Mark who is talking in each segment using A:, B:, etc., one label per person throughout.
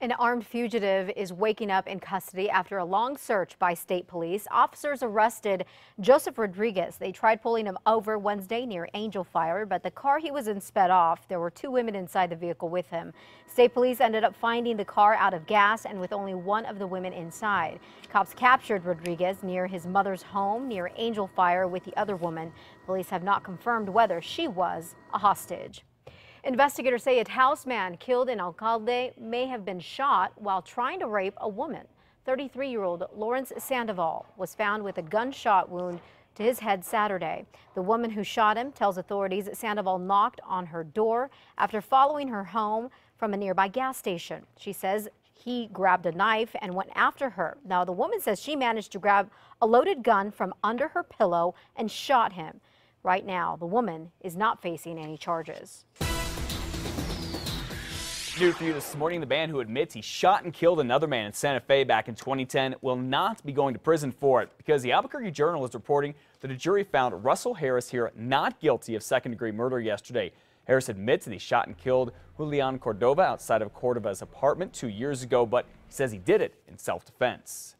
A: An armed fugitive is waking up in custody after a long search by state police. Officers arrested Joseph Rodriguez. They tried pulling him over Wednesday near Angel Fire, but the car he was in sped off. There were two women inside the vehicle with him. State police ended up finding the car out of gas and with only one of the women inside. Cops captured Rodriguez near his mother's home near Angel Fire with the other woman. Police have not confirmed whether she was a hostage. Investigators say a Taos man killed in Alcalde may have been shot while trying to rape a woman. 33-year-old Lawrence Sandoval was found with a gunshot wound to his head Saturday. The woman who shot him tells authorities Sandoval knocked on her door after following her home from a nearby gas station. She says he grabbed a knife and went after her. Now, the woman says she managed to grab a loaded gun from under her pillow and shot him. Right now, the woman is not facing any charges.
B: New for you this morning, the man who admits he shot and killed another man in Santa Fe back in 2010 will not be going to prison for it because the Albuquerque Journal is reporting that a jury found Russell Harris here not guilty of second degree murder yesterday. Harris admits that he shot and killed Julian Cordova outside of Cordova's apartment two years ago, but he says he did it in self-defense.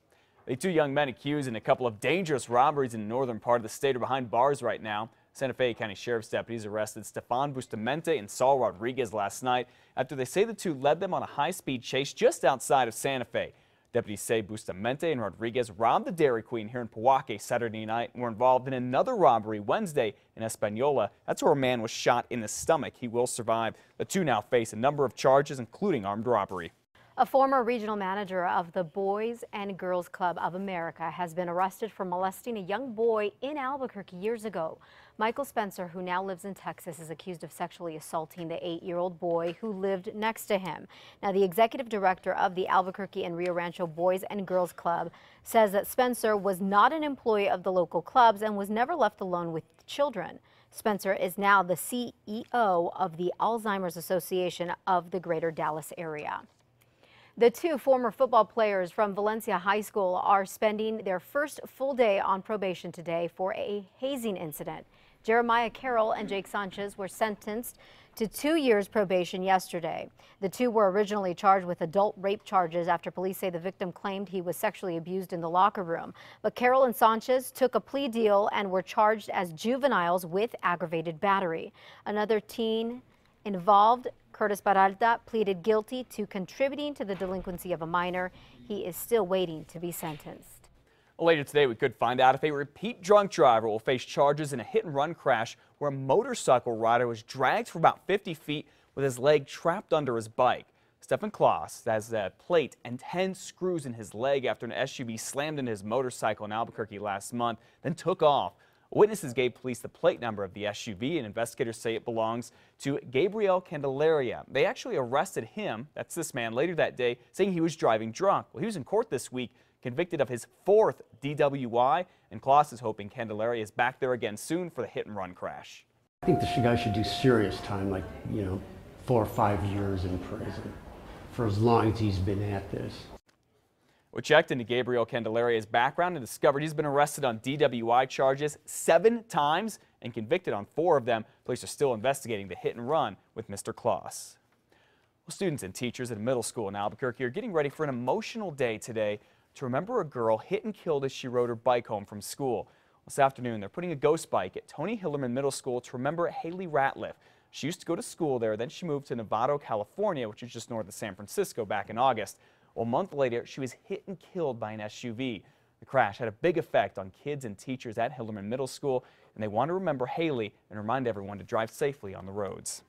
B: The two young men accused in a couple of dangerous robberies in the northern part of the state are behind bars right now. Santa Fe County Sheriff's deputies arrested Stefan Bustamante and Saul Rodriguez last night after they say the two led them on a high-speed chase just outside of Santa Fe. Deputies say Bustamante and Rodriguez robbed the Dairy Queen here in Pojoaque Saturday night and were involved in another robbery Wednesday in Espanola. That's where a man was shot in the stomach. He will survive. The two now face a number of charges, including armed robbery.
A: A former regional manager of the Boys and Girls Club of America has been arrested for molesting a young boy in Albuquerque years ago. Michael Spencer, who now lives in Texas, is accused of sexually assaulting the eight-year-old boy who lived next to him. Now, the executive director of the Albuquerque and Rio Rancho Boys and Girls Club says that Spencer was not an employee of the local clubs and was never left alone with children. Spencer is now the CEO of the Alzheimer's Association of the Greater Dallas area. The two former football players from Valencia High School are spending their first full day on probation today for a hazing incident. Jeremiah Carroll and Jake Sanchez were sentenced to two years probation yesterday. The two were originally charged with adult rape charges after police say the victim claimed he was sexually abused in the locker room. But Carroll and Sanchez took a plea deal and were charged as juveniles with aggravated battery. Another teen involved Curtis Baralta pleaded guilty to contributing to the delinquency of a minor. He is still waiting to be sentenced.
B: Later today, we could find out if a repeat drunk driver will face charges in a hit and run crash where a motorcycle rider was dragged for about 50 feet with his leg trapped under his bike. Stephen Kloss has a plate and 10 screws in his leg after an SUV slammed into his motorcycle in Albuquerque last month, then took off. Witnesses gave police the plate number of the SUV, and investigators say it belongs to Gabriel Candelaria. They actually arrested him, that's this man, later that day, saying he was driving drunk. Well, he was in court this week, convicted of his fourth DWI, and Kloss is hoping Candelaria is back there again soon for the hit-and-run crash.
C: I think this guy should do serious time, like, you know, four or five years in prison for as long as he's been at this.
B: We checked into Gabriel Candelaria's background and discovered he's been arrested on DWI charges seven times and convicted on four of them. Police are still investigating the hit and run with Mr. Kloss. Well, students and teachers at a middle school in Albuquerque are getting ready for an emotional day today to remember a girl hit and killed as she rode her bike home from school. This afternoon, they're putting a ghost bike at Tony Hillerman Middle School to remember Haley Ratliff. She used to go to school there, then she moved to Novato, California, which is just north of San Francisco, back in August. Well, a month later, she was hit and killed by an SUV. The crash had a big effect on kids and teachers at Hillerman Middle School, and they want to remember Haley and remind everyone to drive safely on the roads.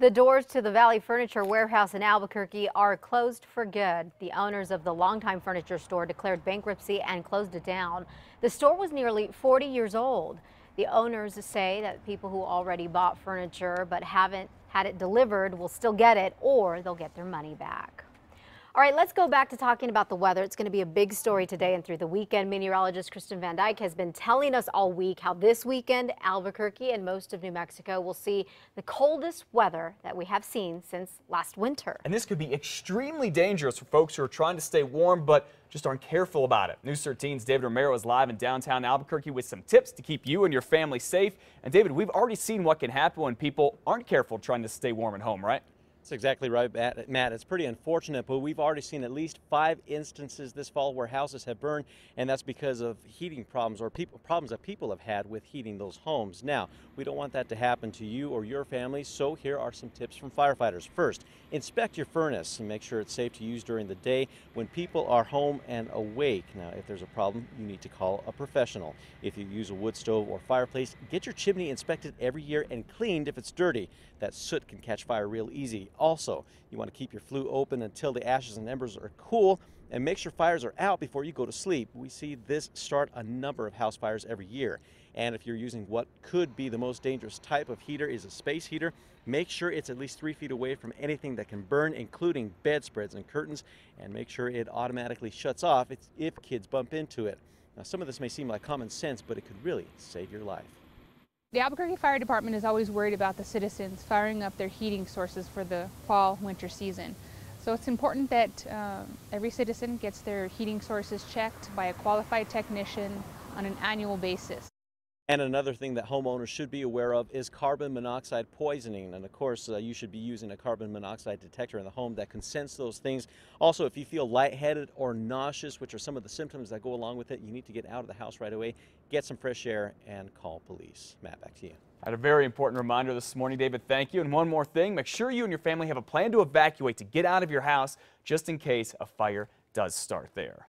A: The doors to the Valley Furniture Warehouse in Albuquerque are closed for good. The owners of the longtime furniture store declared bankruptcy and closed it down. The store was nearly 40 years old. The owners say that people who already bought furniture but haven't had it delivered will still get it or they'll get their money back. All right, let's go back to talking about the weather. It's going to be a big story today and through the weekend. Meteorologist Kristen Van Dyke has been telling us all week how this weekend Albuquerque and most of New Mexico will see the coldest weather that we have seen since last winter.
B: And this could be extremely dangerous for folks who are trying to stay warm but just aren't careful about it. News 13's David Romero is live in downtown Albuquerque with some tips to keep you and your family safe. And David, we've already seen what can happen when people aren't careful trying to stay warm at home, right?
D: That's exactly right, Matt. It's pretty unfortunate, but we've already seen at least five instances this fall where houses have burned, and that's because of heating problems or people, problems that people have had with heating those homes. Now, we don't want that to happen to you or your family, so here are some tips from firefighters. First, inspect your furnace and make sure it's safe to use during the day when people are home and awake. Now, if there's a problem, you need to call a professional. If you use a wood stove or fireplace, get your chimney inspected every year and cleaned if it's dirty. That soot can catch fire real easy. Also, you want to keep your flue open until the ashes and embers are cool and make sure fires are out before you go to sleep. We see this start a number of house fires every year. And if you're using what could be the most dangerous type of heater is a space heater, make sure it's at least three feet away from anything that can burn, including bedspreads and curtains, and make sure it automatically shuts off if kids bump into it. Now, some of this may seem like common sense, but it could really save your life.
E: The Albuquerque Fire Department is always worried about the citizens firing up their heating sources for the fall winter season. So it's important that um, every citizen gets their heating sources checked by a qualified technician on an annual basis.
D: And another thing that homeowners should be aware of is carbon monoxide poisoning. And of course, uh, you should be using a carbon monoxide detector in the home that can sense those things. Also, if you feel lightheaded or nauseous, which are some of the symptoms that go along with it, you need to get out of the house right away, get some fresh air, and call police. Matt, back to you.
B: I had a very important reminder this morning, David. Thank you. And one more thing make sure you and your family have a plan to evacuate to get out of your house just in case a fire does start there.